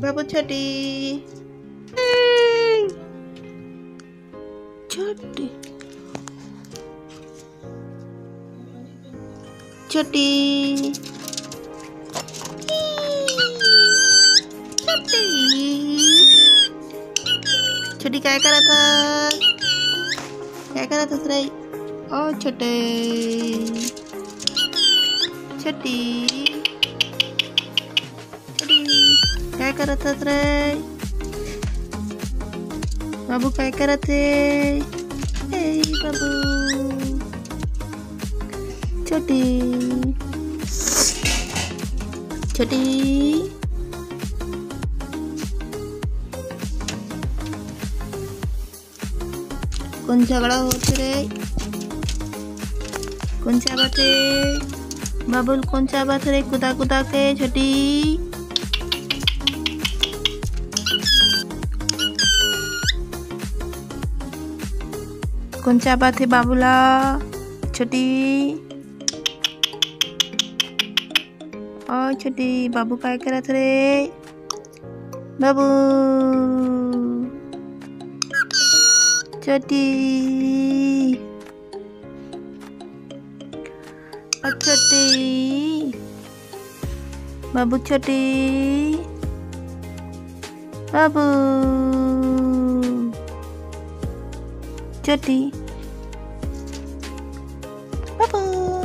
बाबू छोटी छोटी छोटी छोटी छोटी काय करत हस? काय करत हस रे ओ छोटे छोटी छोटी kaikara tatrai babu kaikara te hey babu. Jadi jadi kuncagara hotre kuncagara bate babul kuncagara te kuda kuda ke jadi कौन सा बात है बाबूला छोटी ओ छोटी बाबू काय करत रे बाबू छोटी ओ छोटी बाबू छोटी बाबू Jadi, bubble.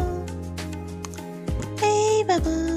Hey, bubble.